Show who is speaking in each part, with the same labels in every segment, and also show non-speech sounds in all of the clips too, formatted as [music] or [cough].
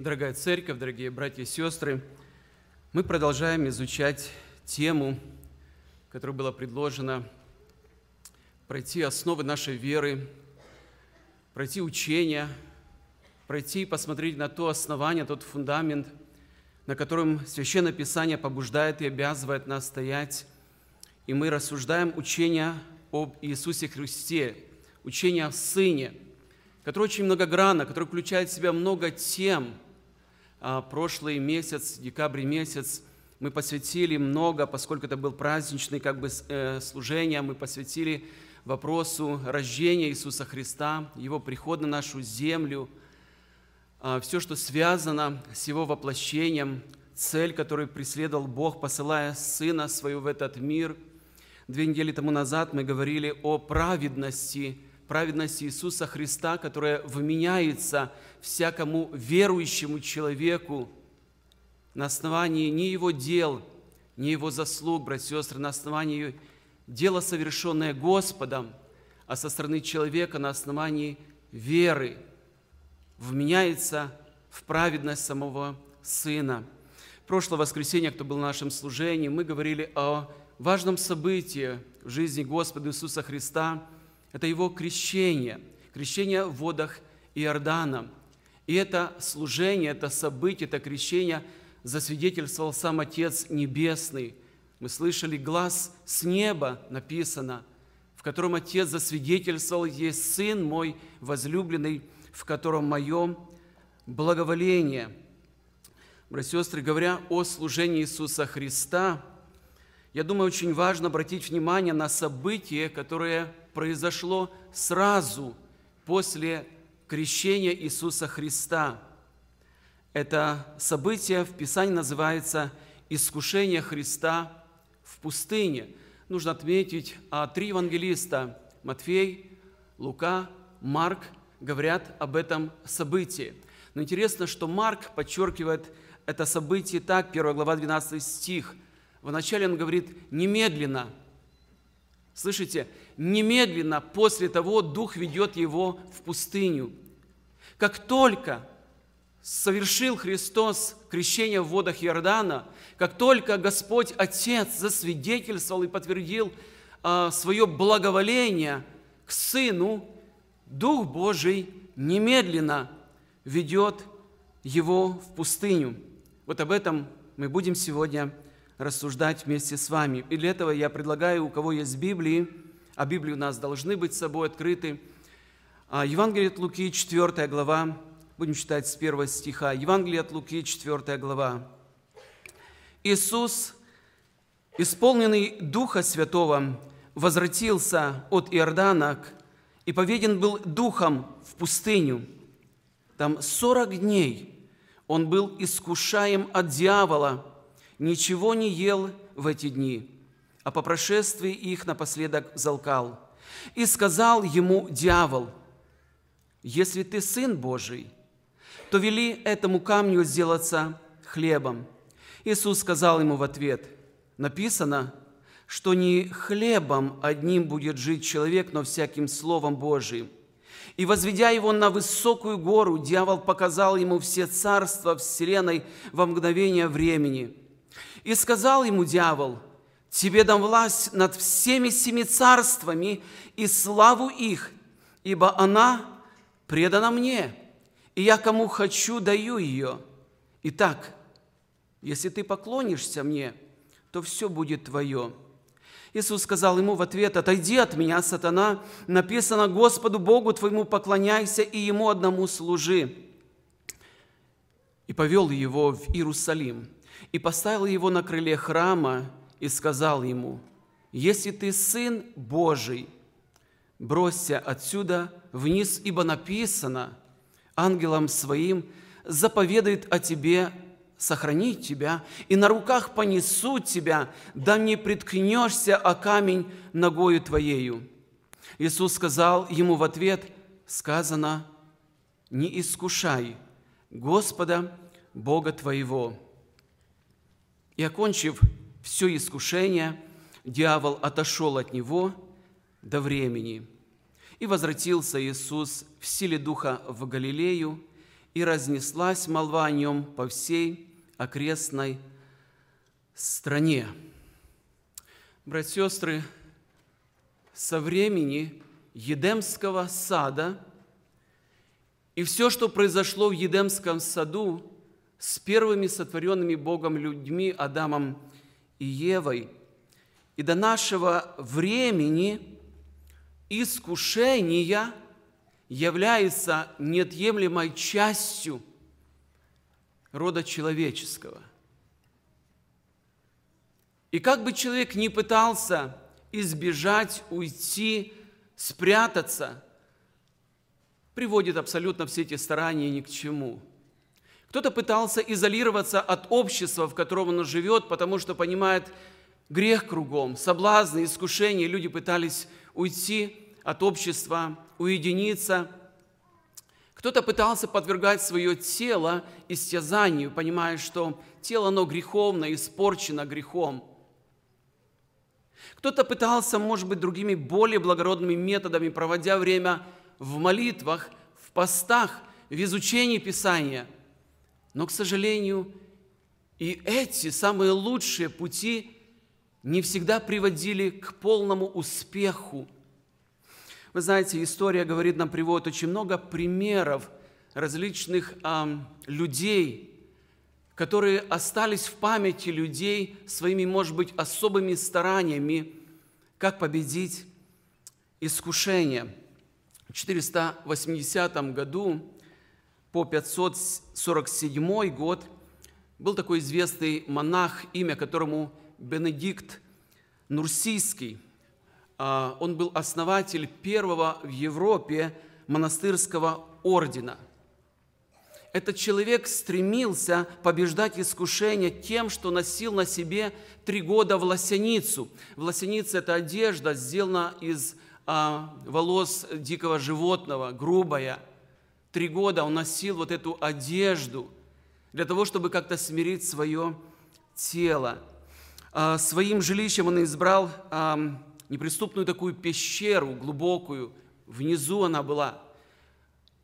Speaker 1: Дорогая церковь, дорогие братья и сестры, мы продолжаем изучать тему, которая была предложена, пройти основы нашей веры, пройти учения, пройти и посмотреть на то основание, тот фундамент, на котором Священное Писание побуждает и обязывает нас стоять. И мы рассуждаем учение об Иисусе Христе, учение о Сыне, которое очень многогранно, которое включает в себя много тем. А прошлый месяц, декабрь месяц, мы посвятили много, поскольку это был праздничный как бы э, служение, мы посвятили вопросу рождения Иисуса Христа, Его прихода на нашу землю, а, все, что связано с Его воплощением, цель, которую преследовал Бог, посылая Сына Своего в этот мир. Две недели тому назад мы говорили о праведности, праведности Иисуса Христа, которая вменяется всякому верующему человеку на основании не его дел, не его заслуг, братья сестры, на основании дела, совершенное Господом, а со стороны человека на основании веры, вменяется в праведность самого Сына. Прошлое воскресенье, кто был в нашем служении, мы говорили о важном событии в жизни Господа Иисуса Христа. Это Его крещение, крещение в водах Иордана. И это служение, это событие, это крещение засвидетельствовал сам Отец Небесный – мы слышали глаз с неба написано, в котором Отец засвидетельствовал, есть Сын мой возлюбленный, в котором мое благоволение. Братья и сестры, говоря о служении Иисуса Христа, я думаю, очень важно обратить внимание на событие, которое произошло сразу после крещения Иисуса Христа. Это событие в Писании называется «Искушение Христа в пустыне. Нужно отметить, а три евангелиста – Матфей, Лука, Марк – говорят об этом событии. Но интересно, что Марк подчеркивает это событие так, 1 глава, 12 стих. Вначале он говорит «немедленно». Слышите? Немедленно после того Дух ведет его в пустыню. Как только совершил Христос крещение в водах Иордана, как только Господь Отец засвидетельствовал и подтвердил а, свое благоволение к Сыну, Дух Божий немедленно ведет его в пустыню. Вот об этом мы будем сегодня рассуждать вместе с вами. И для этого я предлагаю, у кого есть Библии, а Библии у нас должны быть с собой открыты, а, Евангелие от Луки, 4 глава, Будем читать с первого стиха. Евангелие от Луки, 4 глава. Иисус, исполненный Духа Святого, возвратился от Иордана и поведен был Духом в пустыню. Там сорок дней он был искушаем от дьявола, ничего не ел в эти дни, а по прошествии их напоследок залкал. И сказал ему дьявол, «Если ты Сын Божий, то вели этому камню сделаться хлебом. Иисус сказал ему в ответ, написано, что не хлебом одним будет жить человек, но всяким Словом Божиим. И возведя его на высокую гору, дьявол показал ему все царства вселенной во мгновение времени. И сказал ему дьявол, «Тебе дам власть над всеми семи царствами и славу их, ибо она предана мне, и я кому хочу, даю ее. Итак, если ты поклонишься мне, то все будет твое». Иисус сказал ему в ответ, «Отойди от меня, сатана, написано, Господу Богу твоему поклоняйся и Ему одному служи». И повел его в Иерусалим, и поставил его на крыле храма, и сказал ему, «Если ты Сын Божий, бросься отсюда вниз, ибо написано, ангелам своим, заповедает о тебе сохранить тебя, и на руках понесут тебя, да не приткнешься о камень ногою твоею». Иисус сказал ему в ответ, сказано, «Не искушай Господа Бога твоего». И, окончив все искушение, дьявол отошел от него до времени – и возвратился Иисус в силе Духа в Галилею, и разнеслась молва о нем по всей окрестной стране. Братья и сестры, со времени Едемского сада и все, что произошло в Едемском саду с первыми сотворенными Богом людьми Адамом и Евой, и до нашего времени искушения является неотъемлемой частью рода человеческого. И как бы человек ни пытался избежать, уйти, спрятаться, приводит абсолютно все эти старания ни к чему. Кто-то пытался изолироваться от общества, в котором он живет, потому что понимает грех кругом, соблазны, искушения. Люди пытались уйти от общества, уединиться. Кто-то пытался подвергать свое тело истязанию, понимая, что тело, оно греховно, испорчено грехом. Кто-то пытался, может быть, другими более благородными методами, проводя время в молитвах, в постах, в изучении Писания. Но, к сожалению, и эти самые лучшие пути не всегда приводили к полному успеху. Вы знаете, история говорит нам, приводит очень много примеров различных э, людей, которые остались в памяти людей своими, может быть, особыми стараниями, как победить искушение. В 480 году по 547 год был такой известный монах, имя которому Бенедикт Нурсийский. А, он был основатель первого в Европе монастырского ордена – этот человек стремился побеждать искушение тем, что носил на себе три года власяницу. Власяница – это одежда, сделана из а, волос дикого животного, грубая. Три года он носил вот эту одежду для того, чтобы как-то смирить свое тело. А, своим жилищем он избрал неприступную такую пещеру, глубокую. Внизу она была –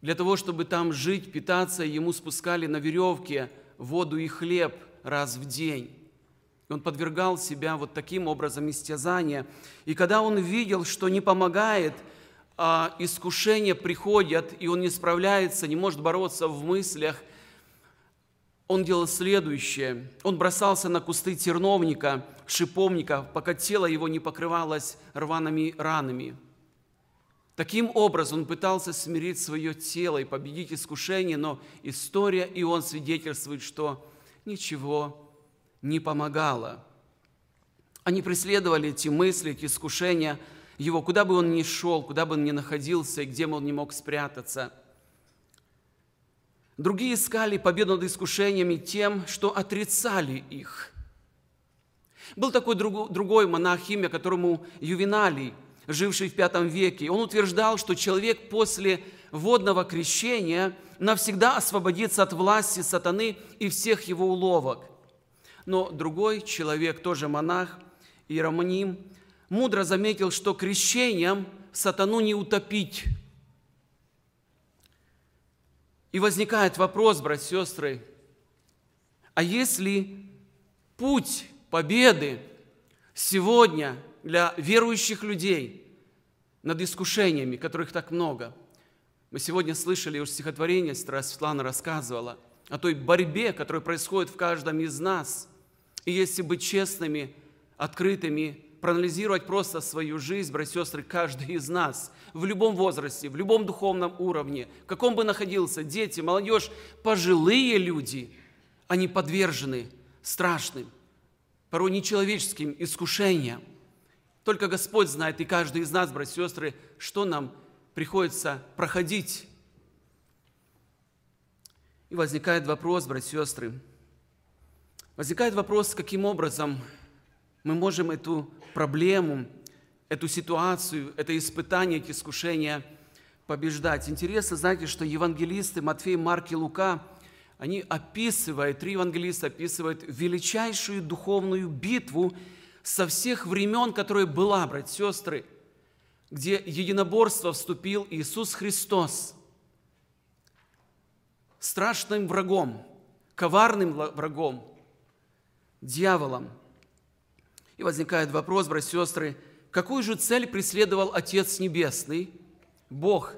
Speaker 1: для того, чтобы там жить, питаться, ему спускали на веревке воду и хлеб раз в день. Он подвергал себя вот таким образом истязания. И когда он видел, что не помогает, а искушения приходят, и он не справляется, не может бороться в мыслях, он делал следующее. Он бросался на кусты терновника, шиповника, пока тело его не покрывалось рваными ранами – Таким образом, он пытался смирить свое тело и победить искушение, но история, и он свидетельствует, что ничего не помогало. Они преследовали эти мысли, эти искушения его, куда бы он ни шел, куда бы он ни находился, и где бы он не мог спрятаться. Другие искали победу над искушениями тем, что отрицали их. Был такой другой монах, имя которому Ювеналий – живший в V веке. Он утверждал, что человек после водного крещения навсегда освободится от власти сатаны и всех его уловок. Но другой человек, тоже монах, Иеромоним, мудро заметил, что крещением сатану не утопить. И возникает вопрос, братья и сестры, а если путь победы сегодня для верующих людей над искушениями, которых так много. Мы сегодня слышали уж стихотворение, Светлана рассказывала о той борьбе, которая происходит в каждом из нас. И если быть честными, открытыми, проанализировать просто свою жизнь, братья и сестры, каждый из нас в любом возрасте, в любом духовном уровне, в каком бы находился, дети, молодежь, пожилые люди, они подвержены страшным, порой нечеловеческим искушениям. Только Господь знает, и каждый из нас, братья и сестры, что нам приходится проходить. И возникает вопрос, братья и сестры, возникает вопрос, каким образом мы можем эту проблему, эту ситуацию, это испытание, эти искушения побеждать. Интересно, знаете, что евангелисты Матфей, Марк и Лука, они описывают, три евангелиста описывают величайшую духовную битву, со всех времен, которая была, братья и сестры, где единоборство вступил Иисус Христос. страшным врагом, коварным врагом, дьяволом. И возникает вопрос, братья и сестры, какую же цель преследовал Отец Небесный, Бог,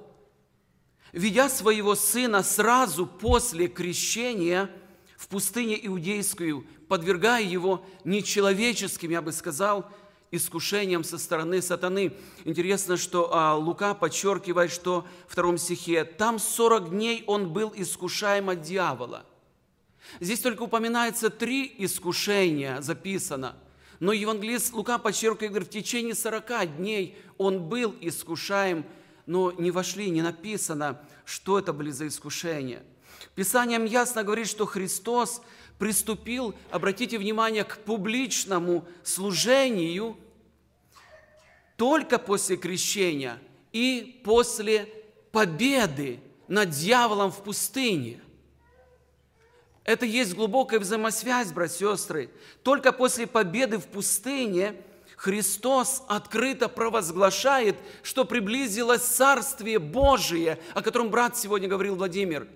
Speaker 1: ведя своего Сына сразу после крещения в пустыне Иудейскую, подвергая его нечеловеческим, я бы сказал, искушением со стороны сатаны. Интересно, что а, Лука подчеркивает, что в втором стихе, там 40 дней он был искушаем от дьявола. Здесь только упоминается три искушения, записано. Но евангелист Лука подчеркивает, говорит, в течение 40 дней он был искушаем, но не вошли, не написано, что это были за искушения. Писанием ясно говорит, что Христос – приступил, обратите внимание, к публичному служению только после крещения и после победы над дьяволом в пустыне. Это есть глубокая взаимосвязь, братья и сестры. Только после победы в пустыне Христос открыто провозглашает, что приблизилось Царствие Божие, о котором брат сегодня говорил Владимир.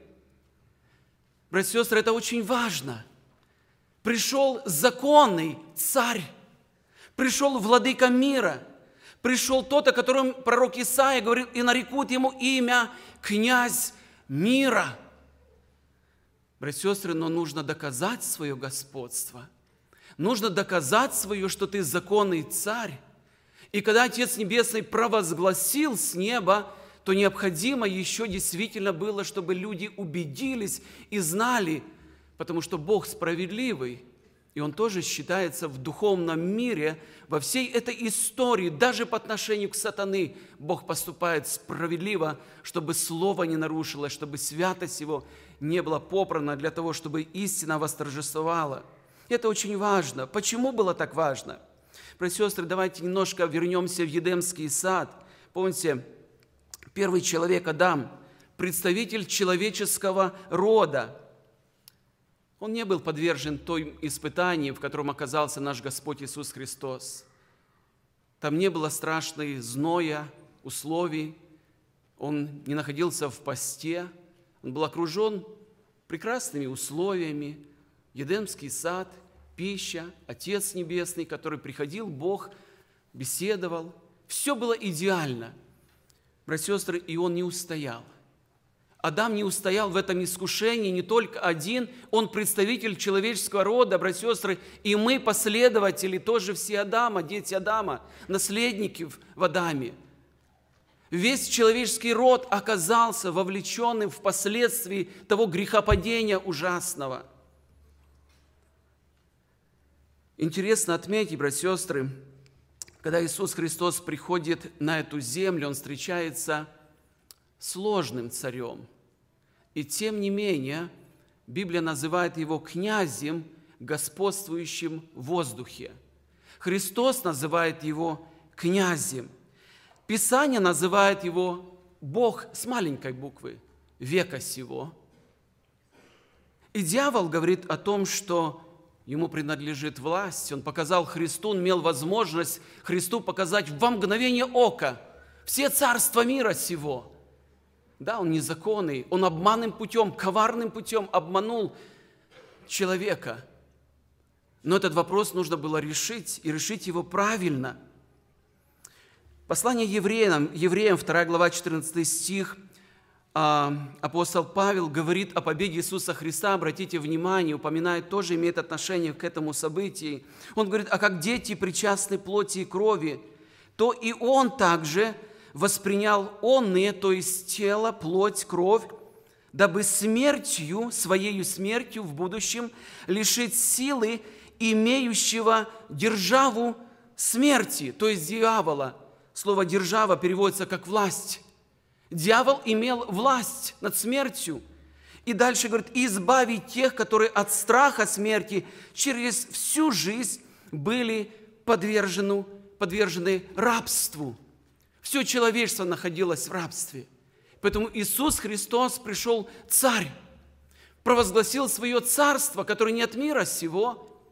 Speaker 1: Братья и сестры, это очень важно – Пришел законный царь, пришел владыка мира, пришел тот, о котором пророк Исаия говорил, и нарекут ему имя князь мира. Братья и сестры, но нужно доказать свое господство. Нужно доказать свое, что ты законный царь. И когда Отец Небесный провозгласил с неба, то необходимо еще действительно было, чтобы люди убедились и знали – потому что Бог справедливый, и Он тоже считается в духовном мире, во всей этой истории, даже по отношению к сатаны, Бог поступает справедливо, чтобы слово не нарушилось, чтобы святость Его не была попрана для того, чтобы истина восторжествовала. Это очень важно. Почему было так важно? Братья сестры, давайте немножко вернемся в Едемский сад. Помните, первый человек Адам, представитель человеческого рода, он не был подвержен той испытанию, в котором оказался наш Господь Иисус Христос. Там не было страшной зноя, условий. Он не находился в посте. Он был окружен прекрасными условиями. Едемский сад, пища, Отец Небесный, который приходил, Бог, беседовал. Все было идеально. Братья и сестры, и он не устоял. Адам не устоял в этом искушении не только один, он представитель человеческого рода, братья и сестры, и мы последователи тоже все Адама, дети Адама, наследники в Адаме. Весь человеческий род оказался вовлеченным в последствии того грехопадения ужасного. Интересно отметить, братья и сестры, когда Иисус Христос приходит на эту землю, Он встречается сложным царем – и тем не менее, Библия называет его князем, господствующим в воздухе. Христос называет его князем. Писание называет его Бог с маленькой буквы, века сего. И дьявол говорит о том, что ему принадлежит власть. Он показал Христу, он имел возможность Христу показать во мгновение ока все царства мира сего – да, он незаконный, он обманным путем, коварным путем обманул человека. Но этот вопрос нужно было решить, и решить его правильно. Послание евреям, евреям 2 глава, 14 стих, а, апостол Павел говорит о победе Иисуса Христа, обратите внимание, упоминает, тоже имеет отношение к этому событию. Он говорит, а как дети причастны плоти и крови, то и он также – воспринял онные, то есть тело, плоть, кровь, дабы смертью, своей смертью в будущем лишить силы имеющего державу смерти, то есть дьявола. Слово «держава» переводится как «власть». Дьявол имел власть над смертью. И дальше говорит, избавить тех, которые от страха смерти через всю жизнь были подвержены, подвержены рабству. Все человечество находилось в рабстве. Поэтому Иисус Христос пришел царь, провозгласил свое царство, которое не от мира сего,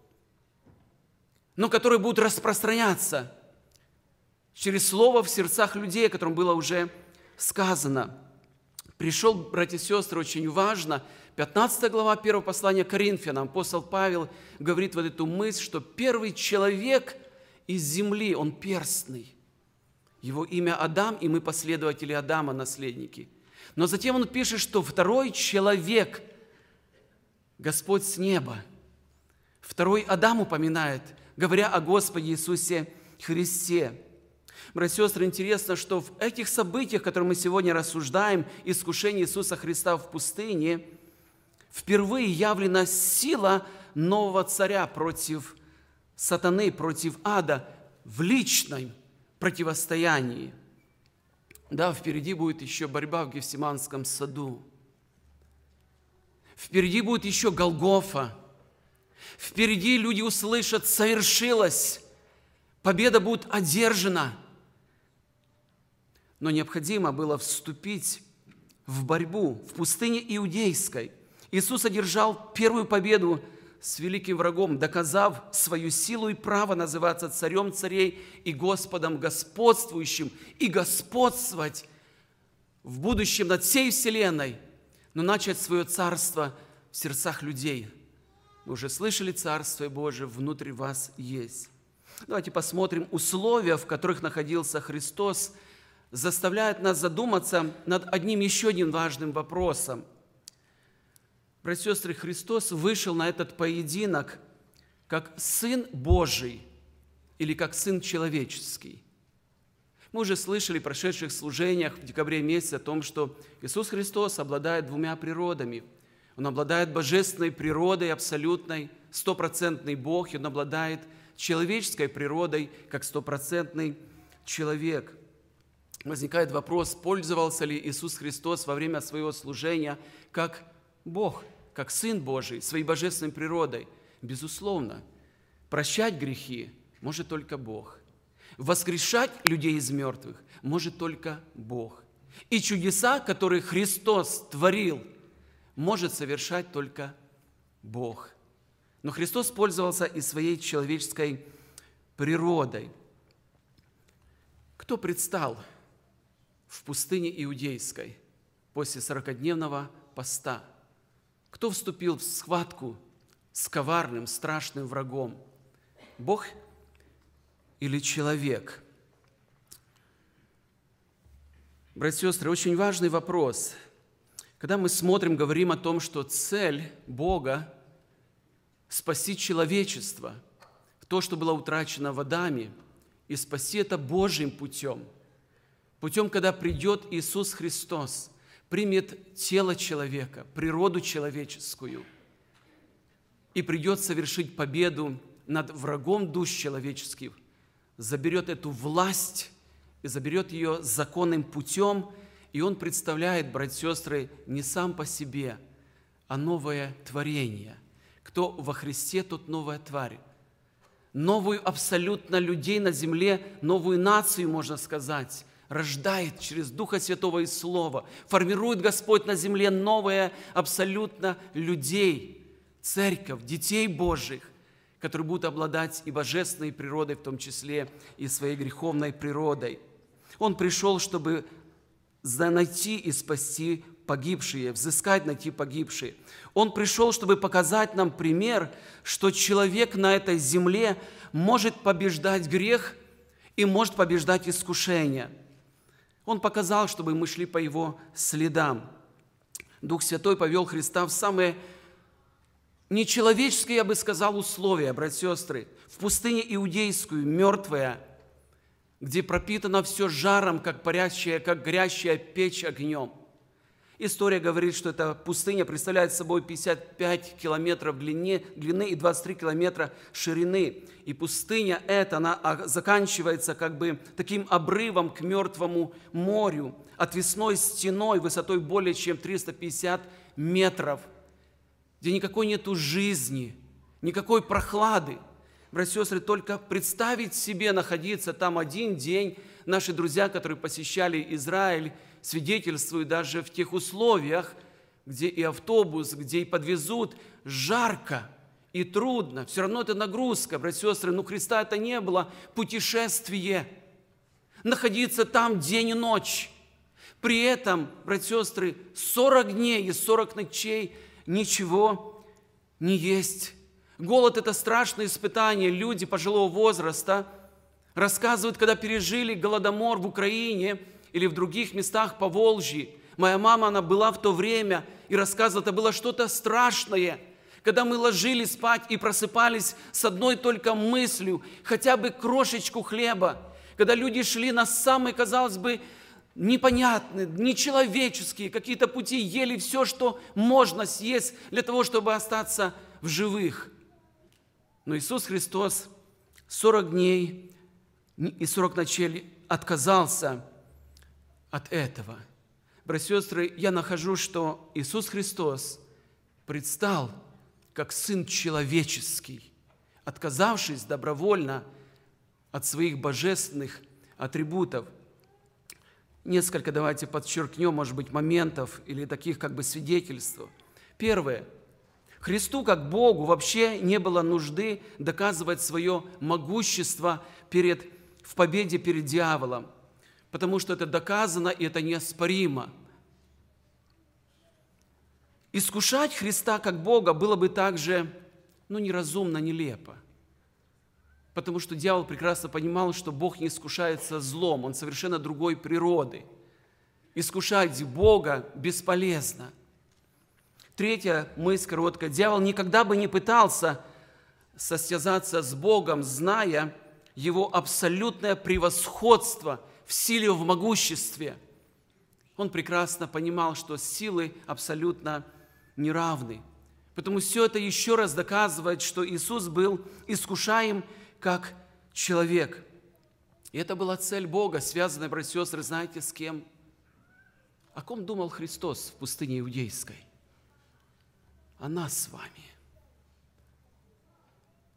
Speaker 1: но которое будет распространяться через слово в сердцах людей, о котором было уже сказано. Пришел, братья и сестры, очень важно 15 глава 1 послания Коринфянам, апостол Павел говорит вот эту мысль, что первый человек из земли, он перстный. Его имя Адам, и мы последователи Адама, наследники. Но затем он пишет, что второй человек, Господь с неба. Второй Адам упоминает, говоря о Господе Иисусе Христе. Братья и сестры, интересно, что в этих событиях, которые мы сегодня рассуждаем, искушение Иисуса Христа в пустыне, впервые явлена сила нового царя против сатаны, против ада в личном противостоянии. Да, впереди будет еще борьба в Гефсиманском саду. Впереди будет еще Голгофа. Впереди люди услышат «совершилось», победа будет одержана – но необходимо было вступить в борьбу в пустыне Иудейской. Иисус одержал первую победу с великим врагом, доказав свою силу и право называться царем царей и Господом господствующим и господствовать в будущем над всей вселенной, но начать свое царство в сердцах людей. Вы уже слышали, Царство Божие внутри вас есть. Давайте посмотрим условия, в которых находился Христос – заставляет нас задуматься над одним еще одним важным вопросом. Братья и сестры, Христос вышел на этот поединок как Сын Божий или как Сын Человеческий. Мы уже слышали в прошедших служениях в декабре месяце о том, что Иисус Христос обладает двумя природами. Он обладает божественной природой, абсолютной, стопроцентный Бог, и Он обладает человеческой природой, как стопроцентный человек – возникает вопрос, пользовался ли Иисус Христос во время своего служения как Бог, как Сын Божий, своей божественной природой. Безусловно, прощать грехи может только Бог. Воскрешать людей из мертвых может только Бог. И чудеса, которые Христос творил, может совершать только Бог. Но Христос пользовался и своей человеческой природой. Кто предстал в пустыне Иудейской после сорокодневного поста? Кто вступил в схватку с коварным, страшным врагом? Бог или человек? Братья и сестры, очень важный вопрос. Когда мы смотрим, говорим о том, что цель Бога – спасти человечество, то, что было утрачено в Адаме, и спасти это Божьим путем – путем, когда придет Иисус Христос, примет тело человека, природу человеческую и придет совершить победу над врагом душ человеческих, заберет эту власть и заберет ее законным путем, и он представляет, братья и сестры, не сам по себе, а новое творение. Кто во Христе, тот новая тварь. Новую абсолютно людей на земле, новую нацию, можно сказать, рождает через Духа Святого и Слова. Формирует Господь на земле новое абсолютно людей, церковь, детей Божьих, которые будут обладать и божественной природой, в том числе и своей греховной природой. Он пришел, чтобы найти и спасти погибшие, взыскать, найти погибшие. Он пришел, чтобы показать нам пример, что человек на этой земле может побеждать грех и может побеждать искушение – он показал, чтобы мы шли по Его следам. Дух Святой повел Христа в самые нечеловеческие, я бы сказал, условия, братья и сестры. В пустыне иудейскую, мертвая, где пропитано все жаром, как парящая, как горящая печь огнем. История говорит, что эта пустыня представляет собой 55 километров длине, длины и 23 километра ширины. И пустыня эта, она заканчивается как бы таким обрывом к мертвому морю, отвесной стеной высотой более чем 350 метров, где никакой нету жизни, никакой прохлады. Братья и сестры, только представить себе находиться там один день, наши друзья, которые посещали Израиль, свидетельствуют даже в тех условиях, где и автобус, где и подвезут, жарко и трудно. Все равно это нагрузка, братья и сестры. Но Христа это не было путешествие. Находиться там день и ночь. При этом, братья и сестры, 40 дней и 40 ночей ничего не есть. Голод – это страшное испытание. Люди пожилого возраста рассказывают, когда пережили голодомор в Украине или в других местах по Волжье. Моя мама, она была в то время и рассказывала, это было что-то страшное, когда мы ложились спать и просыпались с одной только мыслью, хотя бы крошечку хлеба, когда люди шли на самые, казалось бы, непонятные, нечеловеческие какие-то пути, ели все, что можно съесть для того, чтобы остаться в живых. Но Иисус Христос 40 дней и 40 ночей отказался от этого. Братья и сестры, я нахожу, что Иисус Христос предстал как Сын Человеческий, отказавшись добровольно от своих божественных атрибутов – несколько давайте подчеркнем, может быть, моментов или таких как бы свидетельств. Первое. Христу как Богу вообще не было нужды доказывать свое могущество перед, в победе перед дьяволом, потому что это доказано и это неоспоримо. Искушать Христа как Бога было бы также ну, неразумно, нелепо – Потому что дьявол прекрасно понимал, что Бог не искушается злом, он совершенно другой природы. Искушать Бога бесполезно. Третья мысль короткая. Дьявол никогда бы не пытался состязаться с Богом, зная его абсолютное превосходство в силе, в могуществе. Он прекрасно понимал, что силы абсолютно неравны. Поэтому все это еще раз доказывает, что Иисус был искушаем как человек. И это была цель Бога, связанная, братья и сестры, знаете, с кем? О ком думал Христос в пустыне Иудейской? О нас с вами.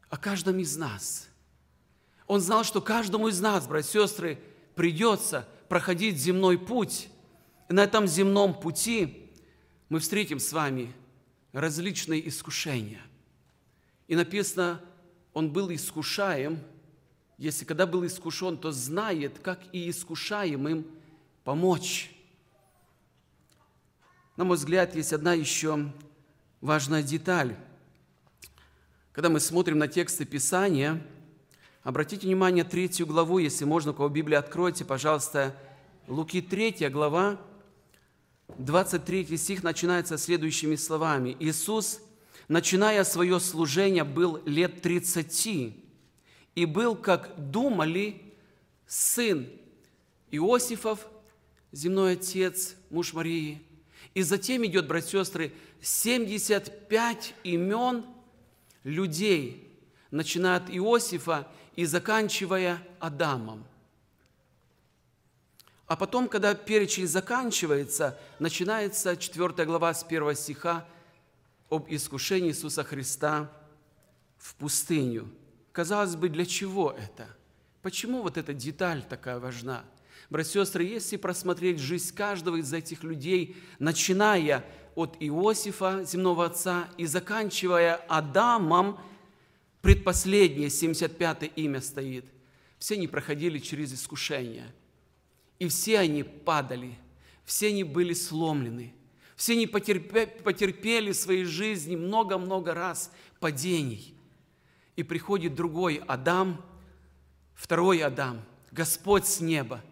Speaker 1: О каждом из нас. Он знал, что каждому из нас, братья и сестры, придется проходить земной путь. И на этом земном пути мы встретим с вами различные искушения. И написано, он был искушаем, если когда был искушен, то знает, как и искушаемым помочь. На мой взгляд, есть одна еще важная деталь. Когда мы смотрим на тексты Писания, обратите внимание третью главу, если можно, у кого Библия откройте, пожалуйста, Луки 3 глава, 23 стих начинается следующими словами. Иисус – начиная свое служение, был лет 30 и был, как думали, сын Иосифов, земной отец, муж Марии. И затем идет, братья и сестры, 75 имен людей, начиная от Иосифа и заканчивая Адамом. А потом, когда перечень заканчивается, начинается 4 глава с 1 стиха об искушении Иисуса Христа в пустыню. Казалось бы, для чего это? Почему вот эта деталь такая важна? Братья и сестры, если просмотреть жизнь каждого из этих людей, начиная от Иосифа, земного отца, и заканчивая Адамом, предпоследнее, 75-е имя стоит, все они проходили через искушение. И все они падали, все они были сломлены – все они потерпели в своей жизни много-много раз падений. И приходит другой Адам, второй Адам, Господь с неба,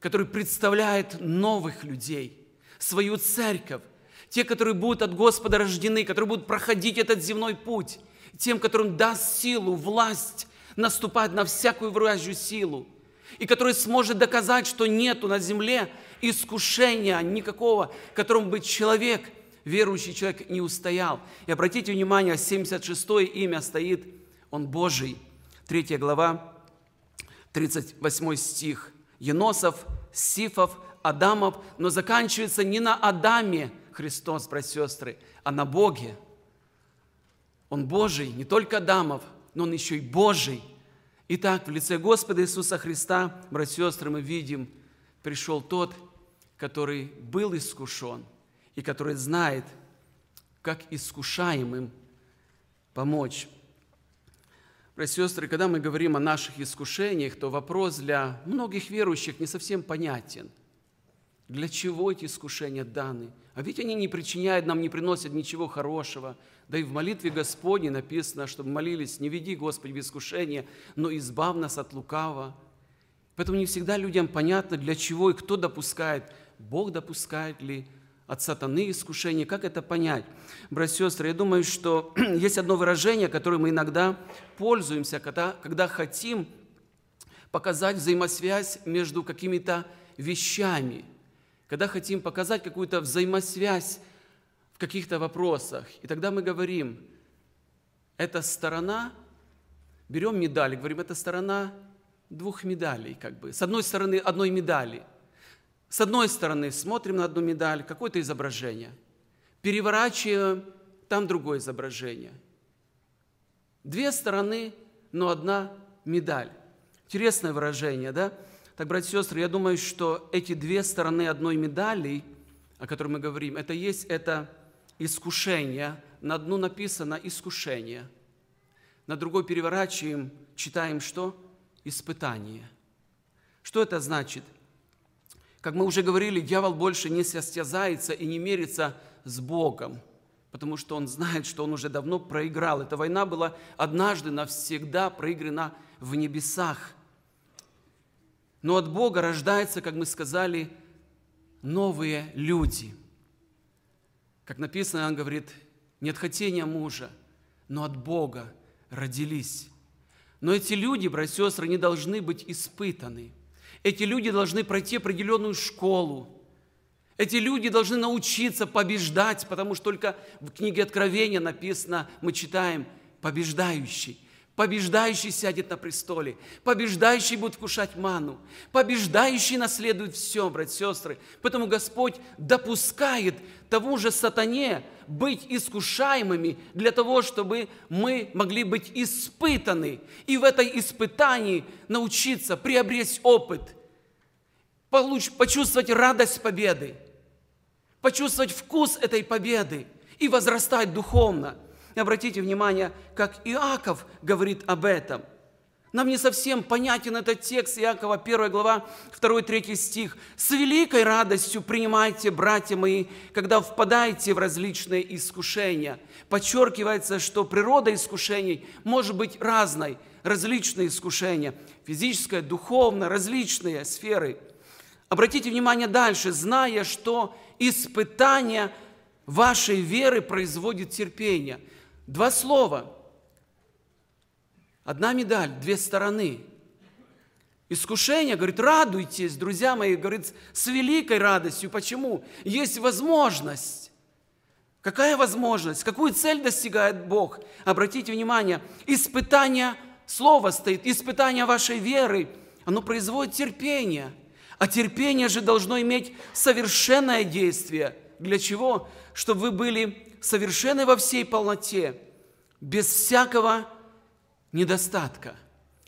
Speaker 1: который представляет новых людей, свою церковь, те, которые будут от Господа рождены, которые будут проходить этот земной путь, тем, которым даст силу, власть наступать на всякую вражью силу, и который сможет доказать, что нету на земле искушения никакого, которому бы человек, верующий человек, не устоял. И обратите внимание, 76 имя стоит, он Божий. Третья глава, 38 стих. Еносов, Сифов, Адамов, но заканчивается не на Адаме Христос, братья сестры, а на Боге. Он Божий, не только Адамов, но он еще и Божий. Итак, в лице Господа Иисуса Христа, братья и сестры, мы видим, пришел тот, который был искушен и который знает, как искушаемым помочь. Братья и сестры, когда мы говорим о наших искушениях, то вопрос для многих верующих не совсем понятен. Для чего эти искушения даны? А ведь они не причиняют нам, не приносят ничего хорошего. Да и в молитве Господней написано, чтобы молились, не веди, Господи, в искушение, но избав нас от лукава. Поэтому не всегда людям понятно, для чего и кто допускает. Бог допускает ли от сатаны искушения, как это понять? Братья и сестры, я думаю, что [clears throat] есть одно выражение, которым мы иногда пользуемся, когда, когда хотим показать взаимосвязь между какими-то вещами, когда хотим показать какую-то взаимосвязь в каких-то вопросах. И тогда мы говорим, эта сторона, берем медаль, говорим, это сторона двух медалей, как бы. С одной стороны, одной медали. С одной стороны, смотрим на одну медаль, какое-то изображение. Переворачиваем, там другое изображение. Две стороны, но одна медаль. Интересное выражение, да? Так, братья и сестры, я думаю, что эти две стороны одной медали, о которой мы говорим, это есть это искушение. На одну написано искушение. На другой переворачиваем, читаем что? Испытание. Что это значит? Как мы уже говорили, дьявол больше не состязается и не мерится с Богом, потому что он знает, что он уже давно проиграл. Эта война была однажды навсегда проиграна в небесах – но от Бога рождаются, как мы сказали, новые люди. Как написано, он говорит, не от хотения мужа, но от Бога родились. Но эти люди, братья и сестры, не должны быть испытаны. Эти люди должны пройти определенную школу. Эти люди должны научиться побеждать, потому что только в книге Откровения написано, мы читаем, побеждающий – Побеждающий сядет на престоле, побеждающий будет вкушать ману, побеждающий наследует все, братья и сестры. Поэтому Господь допускает тому же сатане быть искушаемыми для того, чтобы мы могли быть испытаны. И в этой испытании научиться приобрести опыт, получ, почувствовать радость победы, почувствовать вкус этой победы. И возрастать духовно – обратите внимание, как Иаков говорит об этом. Нам не совсем понятен этот текст Иакова, 1 глава, 2-3 стих. «С великой радостью принимайте, братья мои, когда впадаете в различные искушения». Подчеркивается, что природа искушений может быть разной, различные искушения, физическое, духовное, различные сферы. Обратите внимание дальше, зная, что испытание вашей веры производит терпение – Два слова. Одна медаль, две стороны. Искушение, говорит, радуйтесь, друзья мои, говорит, с великой радостью. Почему? Есть возможность. Какая возможность? Какую цель достигает Бог? Обратите внимание, испытание, слово стоит, испытание вашей веры, оно производит терпение. А терпение же должно иметь совершенное действие. Для чего? Чтобы вы были совершенны во всей полноте, без всякого недостатка.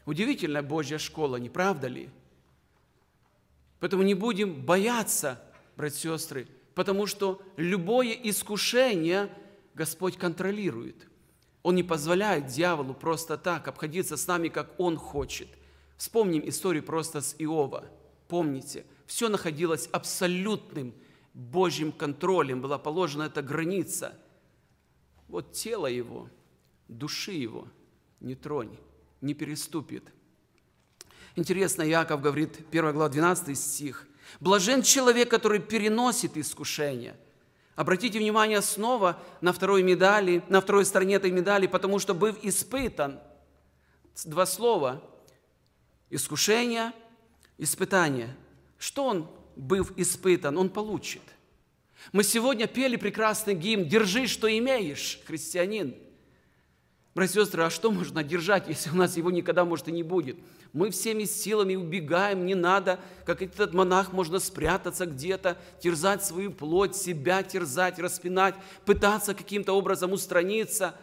Speaker 1: Удивительная Божья школа, не правда ли? Поэтому не будем бояться, братья и сестры, потому что любое искушение Господь контролирует. Он не позволяет дьяволу просто так обходиться с нами, как он хочет. Вспомним историю просто с Иова. Помните, все находилось абсолютным Божьим контролем, была положена эта граница – вот тело его, души его не тронь, не переступит. Интересно, Яков говорит, 1 глава, 12 стих. «Блажен человек, который переносит искушение». Обратите внимание снова на второй медали, на второй стороне этой медали, потому что был испытан. Два слова. Искушение, испытание. Что он, был испытан, он получит. Мы сегодня пели прекрасный гимн «Держи, что имеешь, христианин». Братья и сестры, а что можно держать, если у нас его никогда, может, и не будет? Мы всеми силами убегаем, не надо, как этот монах, можно спрятаться где-то, терзать свою плоть, себя терзать, распинать, пытаться каким-то образом устраниться.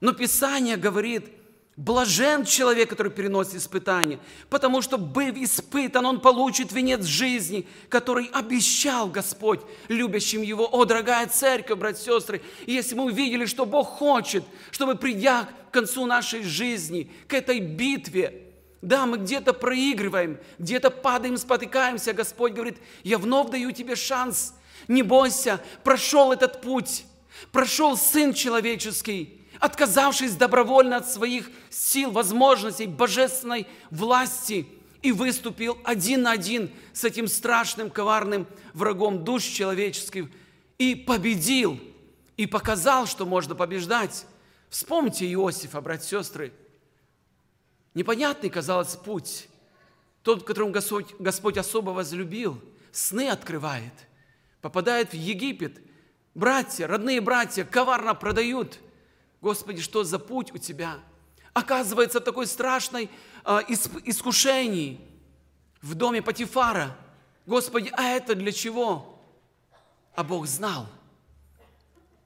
Speaker 1: Но Писание говорит – Блажен человек, который переносит испытания, потому что, быв испытан, он получит венец жизни, который обещал Господь любящим его. О, дорогая церковь, братья и сестры, если мы увидели, что Бог хочет, чтобы, придя к концу нашей жизни, к этой битве, Да, мы где-то проигрываем, где-то падаем, спотыкаемся. Господь говорит, я вновь даю тебе шанс. Не бойся, прошел этот путь. Прошел Сын Человеческий, отказавшись добровольно от своих сил, возможностей, божественной власти – и выступил один на один с этим страшным, коварным врагом душ человеческих и победил, и показал, что можно побеждать. Вспомните Иосифа, братья сестры. Непонятный, казалось, путь. Тот, которым Господь, Господь особо возлюбил, сны открывает, попадает в Египет. Братья, родные братья, коварно продают. Господи, что за путь у тебя? Оказывается, такой страшной а, искушений в доме Патифара. Господи, а это для чего? А Бог знал,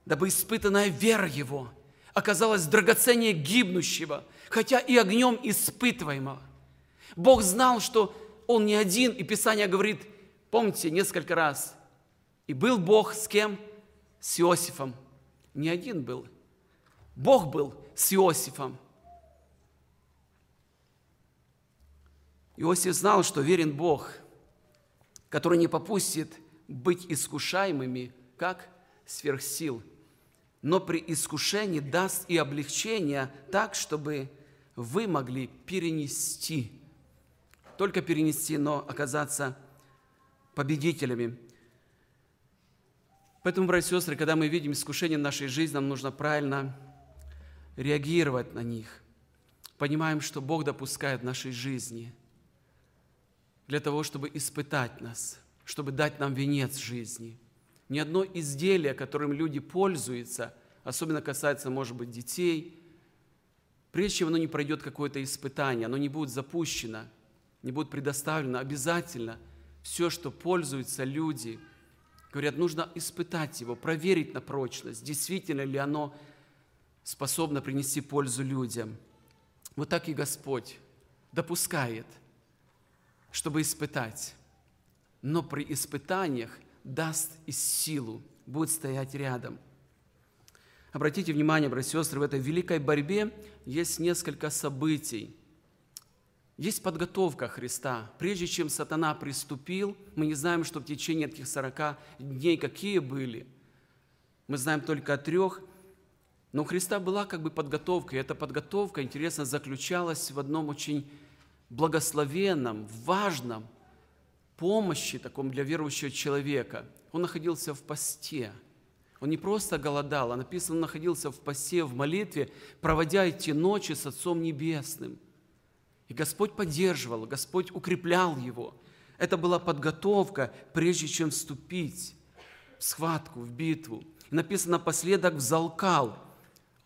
Speaker 1: дабы испытанная вера его оказалась драгоценнее гибнущего, хотя и огнем испытываемого. Бог знал, что он не один, и Писание говорит, помните, несколько раз, и был Бог с кем? С Иосифом. Не один был. Бог был с Иосифом. Иосиф знал, что верен Бог, который не попустит быть искушаемыми, как сверхсил, но при искушении даст и облегчение так, чтобы вы могли перенести, только перенести, но оказаться победителями. Поэтому, братья и сестры, когда мы видим искушения в нашей жизни, нам нужно правильно реагировать на них. Понимаем, что Бог допускает в нашей жизни – для того, чтобы испытать нас, чтобы дать нам венец жизни. Ни одно изделие, которым люди пользуются, особенно касается, может быть, детей, прежде чем оно не пройдет какое-то испытание, оно не будет запущено, не будет предоставлено, обязательно все, что пользуются люди, говорят, нужно испытать его, проверить на прочность, действительно ли оно способно принести пользу людям. Вот так и Господь допускает – чтобы испытать. Но при испытаниях даст и силу, будет стоять рядом. Обратите внимание, братья и сестры, в этой великой борьбе есть несколько событий. Есть подготовка Христа. Прежде чем сатана приступил, мы не знаем, что в течение этих 40 дней какие были. Мы знаем только о трех. Но у Христа была как бы подготовка. И эта подготовка, интересно, заключалась в одном очень благословенном, важном помощи таком для верующего человека. Он находился в посте. Он не просто голодал, а написано, он находился в посте, в молитве, проводя эти ночи с Отцом Небесным. И Господь поддерживал, Господь укреплял его. Это была подготовка, прежде чем вступить в схватку, в битву. И написано напоследок «взалкал».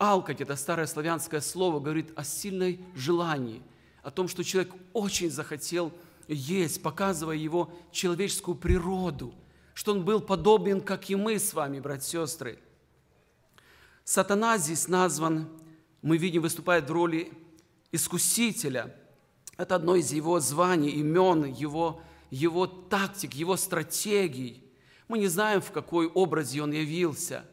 Speaker 1: Алкать – это старое славянское слово, говорит о сильной желании – о том, что человек очень захотел есть, показывая его человеческую природу, что он был подобен, как и мы с вами, братья и сестры. Сатана здесь назван, мы видим, выступает в роли искусителя. Это одно из его званий, имен, его, его тактик, его стратегий. Мы не знаем, в какой образе он явился,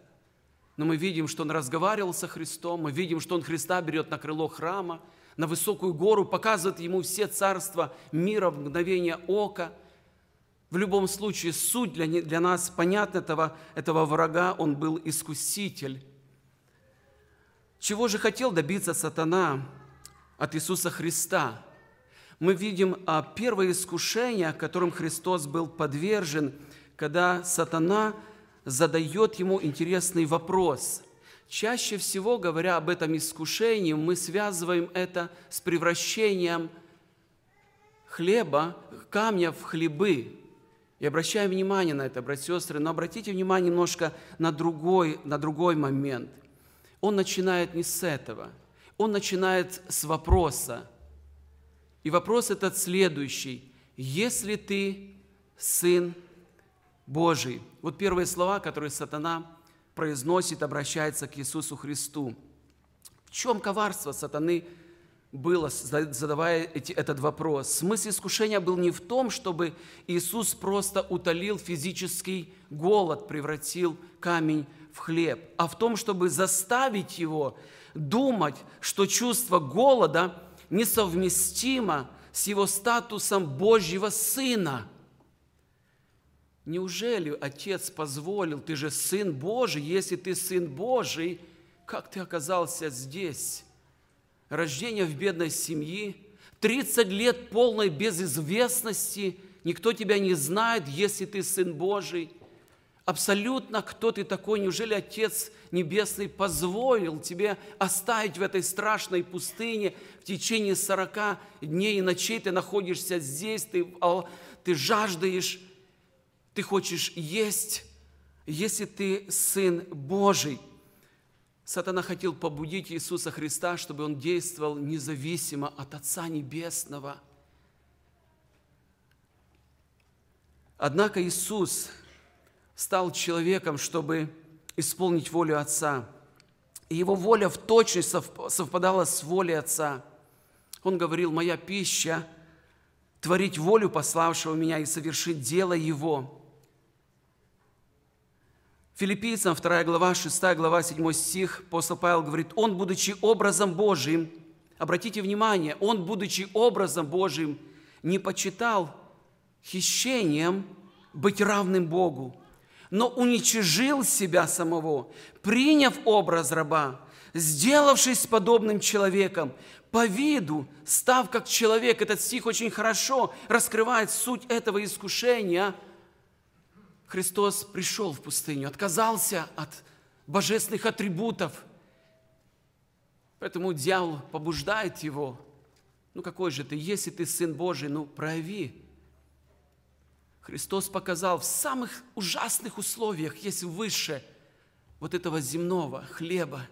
Speaker 1: но мы видим, что он разговаривал со Христом, мы видим, что он Христа берет на крыло храма – на высокую гору, показывает ему все царства мира в мгновение ока. В любом случае, суть для, для нас понятна этого, этого врага, он был искуситель. Чего же хотел добиться сатана от Иисуса Христа? Мы видим а, первое искушение, которым Христос был подвержен, когда сатана задает ему интересный вопрос – Чаще всего, говоря об этом искушении, мы связываем это с превращением хлеба, камня в хлебы. И обращаем внимание на это, братья и сестры, но обратите внимание немножко на другой, на другой момент. Он начинает не с этого, он начинает с вопроса. И вопрос этот следующий. Если ты Сын Божий, вот первые слова, которые сатана произносит, обращается к Иисусу Христу. В чем коварство сатаны было, задавая эти, этот вопрос? Смысл искушения был не в том, чтобы Иисус просто утолил физический голод, превратил камень в хлеб, а в том, чтобы заставить его думать, что чувство голода несовместимо с его статусом Божьего Сына. Неужели Отец позволил, ты же Сын Божий, если ты Сын Божий, как ты оказался здесь? Рождение в бедной семье, 30 лет полной безызвестности, никто тебя не знает, если ты Сын Божий – абсолютно кто ты такой. Неужели Отец Небесный позволил тебе оставить в этой страшной пустыне в течение 40 дней и ночей? Ты находишься здесь, ты, ты жаждаешь, ты хочешь есть, если ты Сын Божий. Сатана хотел побудить Иисуса Христа, чтобы Он действовал независимо от Отца Небесного. Однако Иисус стал человеком, чтобы исполнить волю Отца. И его воля в точности совпадала с волей Отца. Он говорил, «Моя пища – творить волю пославшего меня и совершить дело Его». Филиппийцам 2 глава, 6 глава, 7 стих, апостол Павел говорит, «Он, будучи образом Божиим, обратите внимание, Он, будучи образом Божиим, не почитал хищением быть равным Богу, но уничижил себя самого, приняв образ раба, сделавшись подобным человеком, по виду, став как человек. Этот стих очень хорошо раскрывает суть этого искушения. Христос пришел в пустыню, отказался от божественных атрибутов. Поэтому дьявол побуждает его. Ну какой же ты, если ты Сын Божий, ну прояви Христос показал в самых ужасных условиях, есть выше вот этого земного хлеба.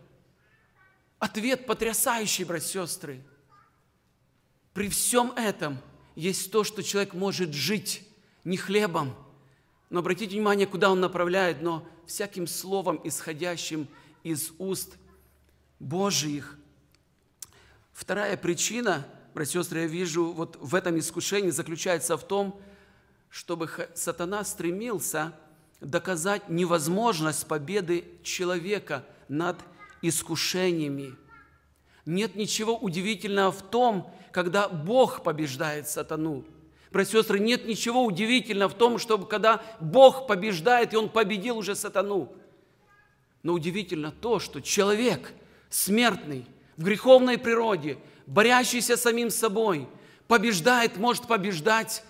Speaker 1: Ответ потрясающий, братья и сестры. При всем этом есть то, что человек может жить не хлебом, но обратите внимание, куда он направляет, но всяким словом, исходящим из уст Божиих. Вторая причина, братья и сестры, я вижу вот в этом искушении заключается в том, чтобы сатана стремился доказать невозможность победы человека над искушениями. Нет ничего удивительного в том, когда Бог побеждает сатану. Братья и сестры, нет ничего удивительного в том, чтобы когда Бог побеждает, и Он победил уже сатану. Но удивительно то, что человек смертный, в греховной природе, борящийся самим собой, побеждает, может побеждать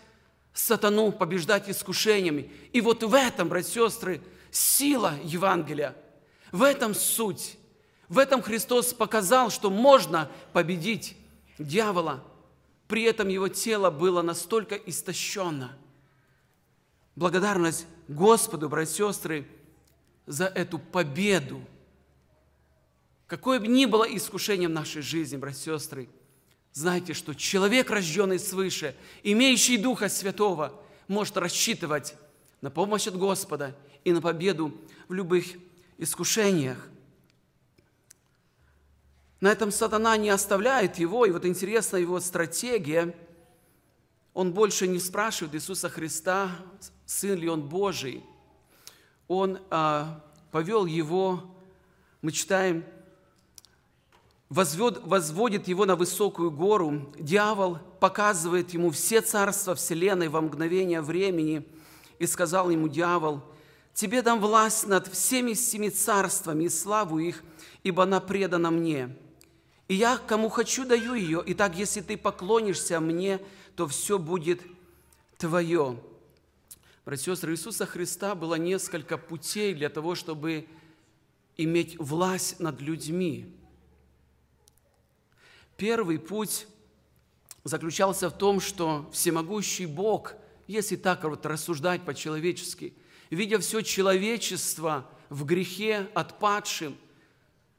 Speaker 1: сатану, побеждать искушениями. И вот в этом, братья и сестры, сила Евангелия. В этом суть. В этом Христос показал, что можно победить дьявола. При этом его тело было настолько истощено. Благодарность Господу, братья и сестры, за эту победу. Какое бы ни было искушение в нашей жизни, братья и сестры, Знайте, что человек, рожденный свыше, имеющий Духа Святого, может рассчитывать на помощь от Господа и на победу в любых искушениях. На этом сатана не оставляет его, и вот интересна его стратегия. Он больше не спрашивает Иисуса Христа, сын ли он Божий. Он а, повел его, мы читаем, возводит его на высокую гору, дьявол показывает ему все царства вселенной во мгновение времени, и сказал ему дьявол, «Тебе дам власть над всеми семи царствами и славу их, ибо она предана мне. И я кому хочу даю ее, и так, если ты поклонишься мне, то все будет твое». Братья и сестры, Иисуса Христа было несколько путей для того, чтобы иметь власть над людьми – Первый путь заключался в том, что всемогущий Бог, если так вот рассуждать по-человечески, видя все человечество в грехе отпадшим,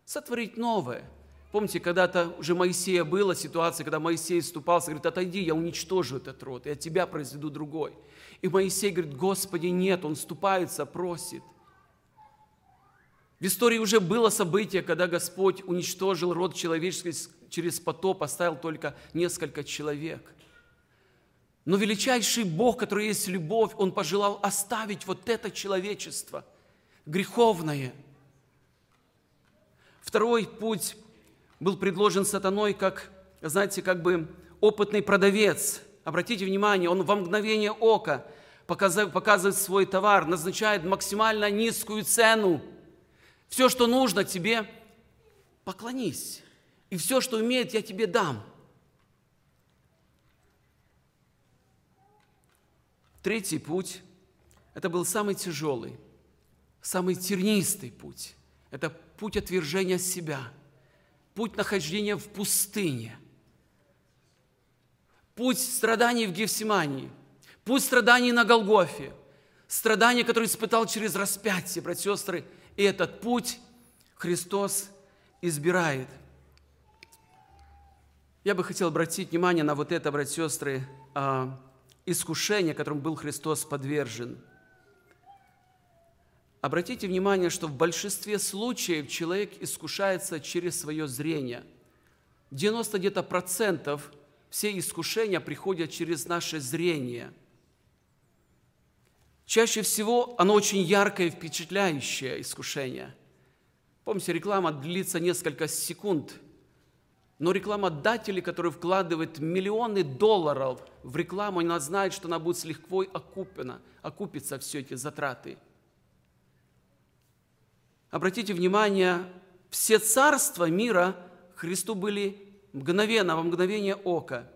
Speaker 1: сотворить новое. Помните, когда-то уже Моисея была ситуация, когда Моисей ступался, говорит, отойди, я уничтожу этот род, и от тебя произведу другой. И Моисей говорит, Господи, нет, он ступается, просит. В истории уже было событие, когда Господь уничтожил род человеческий через потоп оставил только несколько человек. Но величайший Бог, который есть любовь, Он пожелал оставить вот это человечество, греховное. Второй путь был предложен сатаной, как, знаете, как бы опытный продавец. Обратите внимание, он во мгновение ока показывает свой товар, назначает максимально низкую цену. Все, что нужно тебе, поклонись. И все, что умеет, я тебе дам. Третий путь – это был самый тяжелый, самый тернистый путь. Это путь отвержения себя, путь нахождения в пустыне, путь страданий в Гефсимании, путь страданий на Голгофе, страдания, которые испытал через распятие, братья и сестры. И этот путь Христос избирает. Я бы хотел обратить внимание на вот это, братья и сестры, а, искушение, которым был Христос подвержен. Обратите внимание, что в большинстве случаев человек искушается через свое зрение. 90 где-то процентов все искушения приходят через наше зрение. Чаще всего оно очень яркое и впечатляющее искушение. Помните, реклама длится несколько секунд – но рекламодатели, которые вкладывают миллионы долларов в рекламу, они знают, что она будет с лихвой окуплена, окупится все эти затраты. Обратите внимание, все царства мира Христу были мгновенно, во мгновение ока.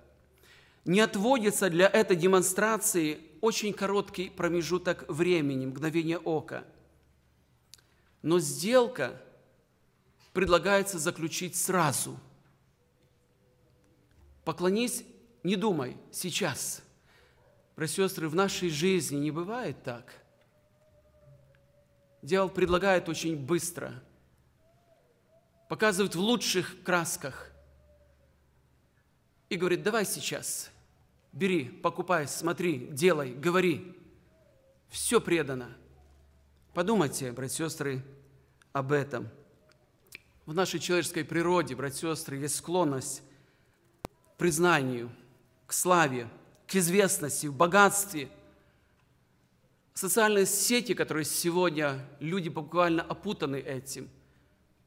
Speaker 1: Не отводится для этой демонстрации очень короткий промежуток времени, мгновение ока. Но сделка предлагается заключить сразу – Поклонись, не думай, сейчас. Братья сестры, в нашей жизни не бывает так. Дьявол предлагает очень быстро, показывает в лучших красках и говорит, давай сейчас, бери, покупай, смотри, делай, говори. Все предано. Подумайте, братья и сестры, об этом. В нашей человеческой природе, братья и сестры, есть склонность признанию, к славе, к известности, в богатстве. Социальные сети, которые сегодня люди буквально опутаны этим,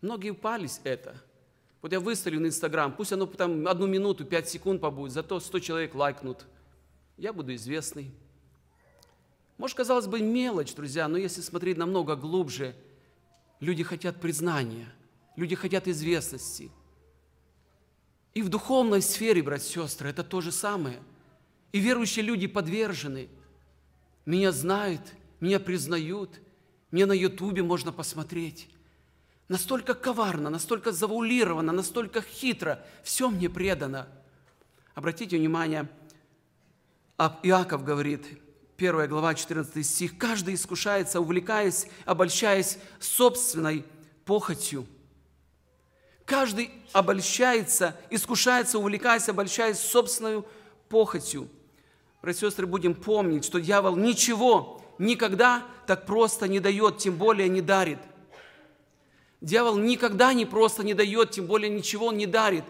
Speaker 1: многие упались это. Вот я выставлю на Инстаграм, пусть оно там одну минуту, пять секунд побудет, зато 100 человек лайкнут. Я буду известный. Может, казалось бы, мелочь, друзья, но если смотреть намного глубже, люди хотят признания, люди хотят известности – и в духовной сфере, братья и сестры, это то же самое. И верующие люди подвержены. Меня знают, меня признают, мне на Ютубе можно посмотреть. Настолько коварно, настолько завулировано, настолько хитро, все мне предано. Обратите внимание, Иаков говорит, 1 глава, 14 стих, «Каждый искушается, увлекаясь, обольщаясь собственной похотью». Каждый обольщается, искушается, увлекается, обольщаясь собственной похотью. Братья и сестры, будем помнить, что дьявол ничего никогда так просто не дает, тем более не дарит. Дьявол никогда не просто не дает, тем более ничего он не дарит.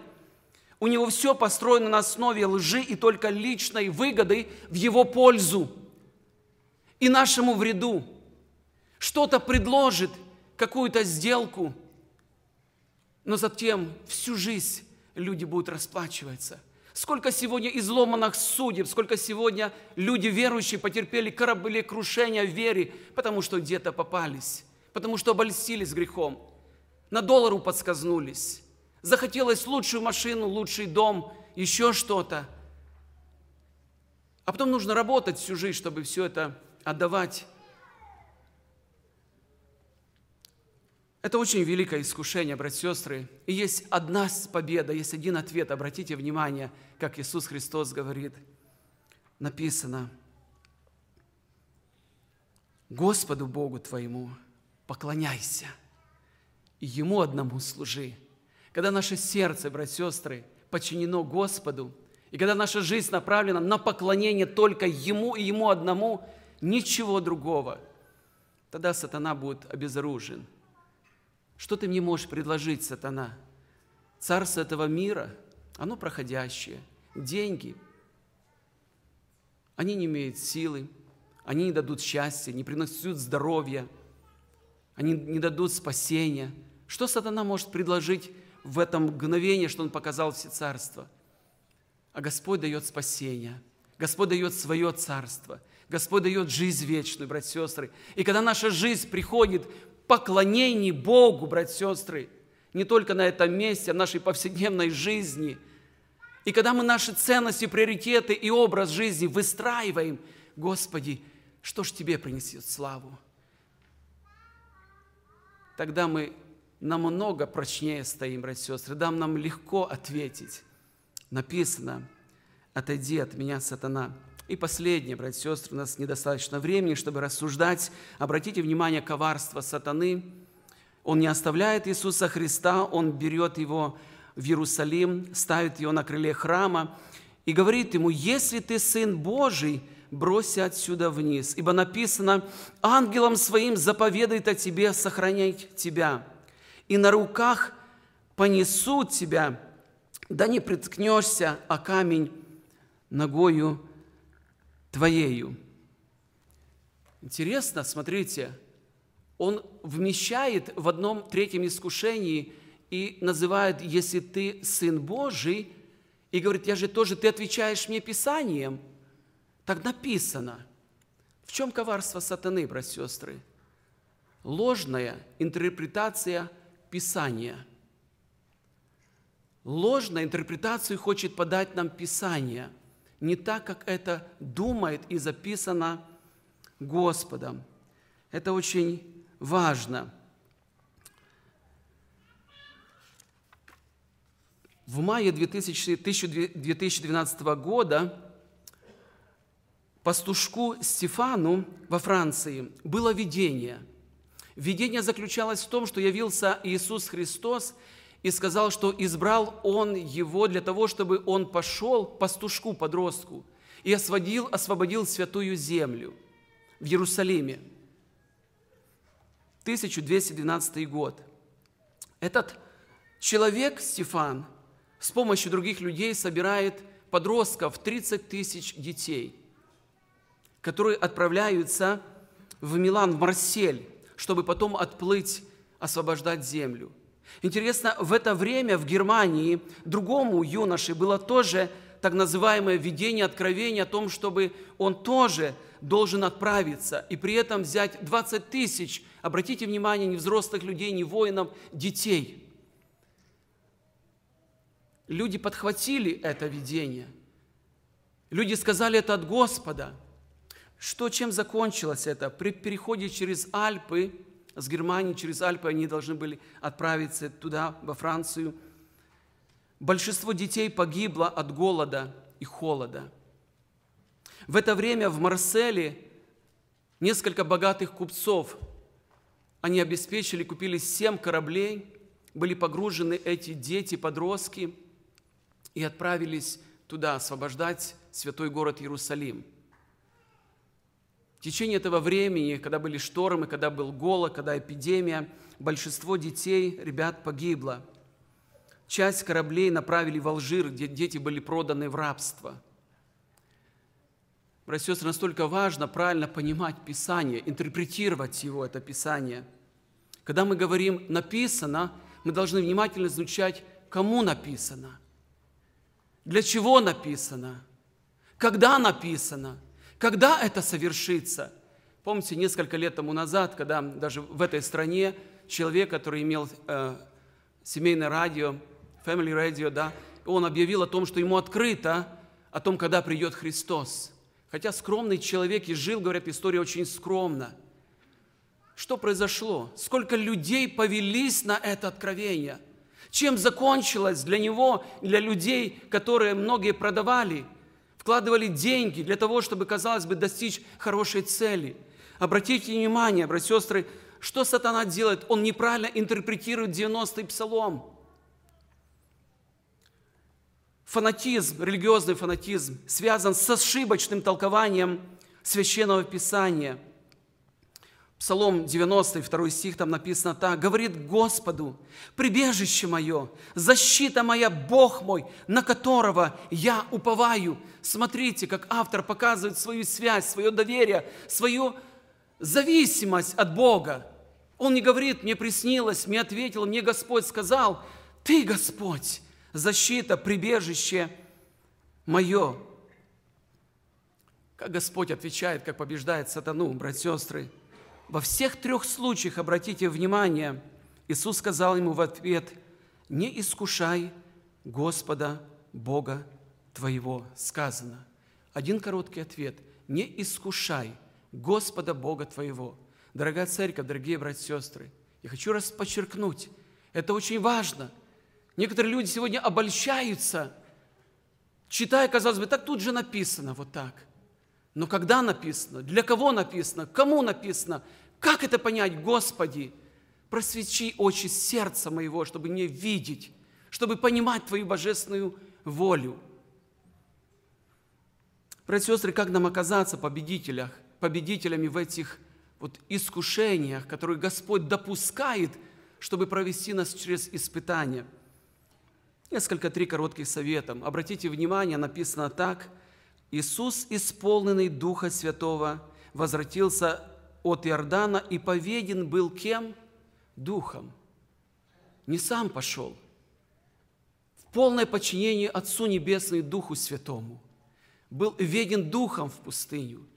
Speaker 1: У него все построено на основе лжи и только личной выгоды в его пользу и нашему вреду. Что-то предложит, какую-то сделку – но затем всю жизнь люди будут расплачиваться. Сколько сегодня изломанных судеб, сколько сегодня люди верующие потерпели кораблекрушение в вере, потому что где-то попались, потому что обольстились грехом, на доллару подсказнулись, захотелось лучшую машину, лучший дом, еще что-то. А потом нужно работать всю жизнь, чтобы все это отдавать Это очень великое искушение, братья и сестры. И есть одна победа, есть один ответ. Обратите внимание, как Иисус Христос говорит. Написано, Господу Богу твоему поклоняйся, и Ему одному служи. Когда наше сердце, братья и сестры, подчинено Господу, и когда наша жизнь направлена на поклонение только Ему и Ему одному, ничего другого, тогда сатана будет обезоружен – что ты мне можешь предложить, сатана? Царство этого мира, оно проходящее. Деньги, они не имеют силы, они не дадут счастья, не приносят здоровья, они не дадут спасения. Что сатана может предложить в этом мгновении, что он показал все царства? а Господь дает спасение. Господь дает свое царство. Господь дает жизнь вечную, братья и сестры. И когда наша жизнь приходит поклонении Богу, братья и сестры, не только на этом месте, а в нашей повседневной жизни, и когда мы наши ценности, приоритеты и образ жизни выстраиваем, Господи, что ж Тебе принесет славу? Тогда мы намного прочнее стоим, братья и сестры. Да, нам легко ответить. Написано, отойди от меня, сатана. И последнее, братья и сестры, у нас недостаточно времени, чтобы рассуждать. Обратите внимание, коварство сатаны. Он не оставляет Иисуса Христа, он берет его в Иерусалим, ставит его на крыле храма и говорит ему, если ты Сын Божий, бросься отсюда вниз, ибо написано, ангелам своим заповедает о тебе сохранять тебя, и на руках понесут тебя, да не приткнешься о камень ногою твоею. Интересно, смотрите, он вмещает в одном третьем искушении и называет, если ты Сын Божий, и говорит, я же тоже, ты отвечаешь мне Писанием. Так написано. В чем коварство сатаны, братья и сестры? Ложная интерпретация Писания. Ложную интерпретацию хочет подать нам Писание, не так, как это думает и записано Господом. Это очень важно. В мае 2012 года пастушку Стефану во Франции было видение. Видение заключалось в том, что явился Иисус Христос и сказал, что избрал Он его для того, чтобы он пошел пастушку, подростку, и освободил, освободил святую землю в Иерусалиме – 1212 год. Этот человек, Стефан, с помощью других людей собирает подростков, 30 тысяч детей, которые отправляются в Милан, в Марсель, чтобы потом отплыть, освобождать землю. Интересно, в это время в Германии другому юноше было тоже так называемое видение, откровение о том, чтобы он тоже должен отправиться и при этом взять 20 тысяч, обратите внимание, не взрослых людей, не воинов, детей. Люди подхватили это видение. Люди сказали это от Господа. Что, чем закончилось это? При переходе через Альпы, с Германии через Альпы они должны были отправиться туда, во Францию – Большинство детей погибло от голода и холода. В это время в Марселе несколько богатых купцов, они обеспечили, купили семь кораблей, были погружены эти дети, подростки, и отправились туда освобождать святой город Иерусалим. Течение этого времени, когда были штормы, когда был голод, когда эпидемия, большинство детей, ребят погибло – Часть кораблей направили в Алжир, где дети были проданы в рабство. Братья сестры, настолько важно правильно понимать Писание, интерпретировать его, это Писание. Когда мы говорим «написано», мы должны внимательно изучать, кому написано, для чего написано, когда написано, когда это совершится. Помните, несколько лет тому назад, когда даже в этой стране человек, который имел э, семейное радио, Family Radio, да, он объявил о том, что ему открыто о том, когда придет Христос. Хотя скромный человек и жил, говорят, история очень скромна. Что произошло? Сколько людей повелись на это откровение? Чем закончилось для него, для людей, которые многие продавали, вкладывали деньги для того, чтобы, казалось бы, достичь хорошей цели? Обратите внимание, братья и сестры, что сатана делает? Он неправильно интерпретирует 90-й псалом – фанатизм, религиозный фанатизм связан с ошибочным толкованием Священного Писания. Псалом 92 стих, там написано так, говорит Господу, прибежище мое, защита моя, Бог мой, на которого я уповаю. Смотрите, как автор показывает свою связь, свое доверие, свою зависимость от Бога. Он не говорит, мне приснилось, мне ответил, мне Господь сказал, ты, Господь, защита, прибежище мое. Как Господь отвечает, как побеждает сатану, братья сестры. Во всех трех случаях, обратите внимание, Иисус сказал ему в ответ, «Не искушай Господа Бога твоего», сказано. Один короткий ответ, «Не искушай Господа Бога твоего». Дорогая церковь, дорогие братья и сестры, я хочу раз подчеркнуть, это очень важно. Некоторые люди сегодня обольщаются, читая, казалось бы, так тут же написано, вот так. Но когда написано, для кого написано, кому написано, как это понять, Господи, просвечи очи сердца моего, чтобы мне видеть, чтобы понимать Твою божественную волю. Братья и сестры, как нам оказаться победителях, победителями в этих вот искушениях, которые Господь допускает, чтобы провести нас через испытания. Несколько, три коротких совета. Обратите внимание, написано так. Иисус, исполненный Духа Святого, возвратился от Иордана и поведен был кем? Духом. Не сам пошел. В полное подчинение Отцу Небесному Духу Святому. Был веден Духом в пустыню –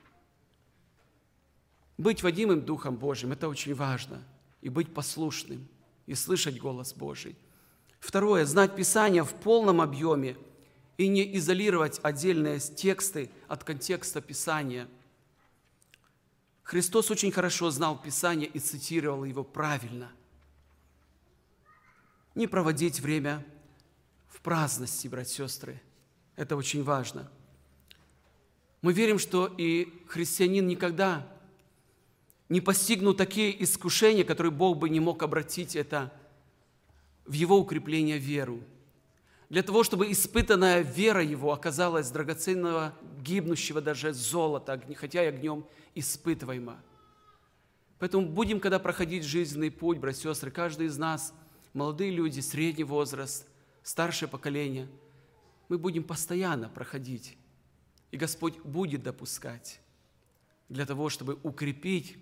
Speaker 1: быть водимым Духом Божьим – это очень важно. И быть послушным, и слышать голос Божий. Второе – знать Писание в полном объеме и не изолировать отдельные тексты от контекста Писания. Христос очень хорошо знал Писание и цитировал его правильно. Не проводить время в праздности, братья и сестры. Это очень важно. Мы верим, что и христианин никогда не постигнут такие искушения, которые Бог бы не мог обратить это в его укрепление веру. Для того, чтобы испытанная вера его оказалась драгоценного, гибнущего даже золота, хотя и огнем испытываема. Поэтому будем, когда проходить жизненный путь, братья и сестры, каждый из нас, молодые люди, средний возраст, старшее поколение, мы будем постоянно проходить. И Господь будет допускать для того, чтобы укрепить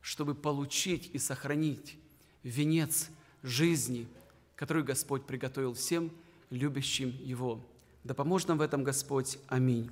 Speaker 1: чтобы получить и сохранить венец жизни, который Господь приготовил всем любящим Его. Да поможет нам в этом Господь. Аминь.